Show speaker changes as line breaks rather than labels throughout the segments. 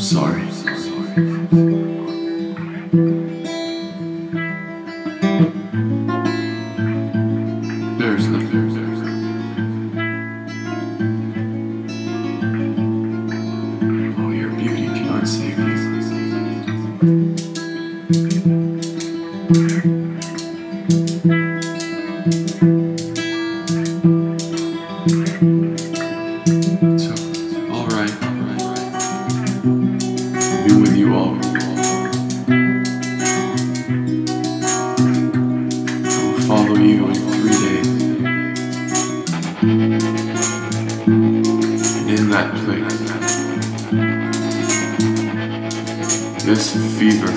I'm sorry. There's nothing. Oh, your beauty cannot save So, with you all. I will follow you in three days. And in that place, this fever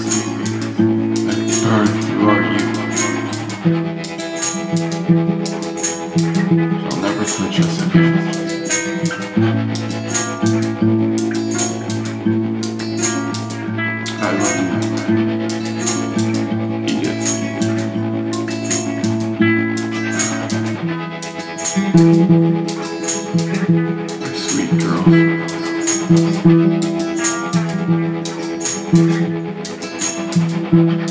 that burned through our Sweet girl.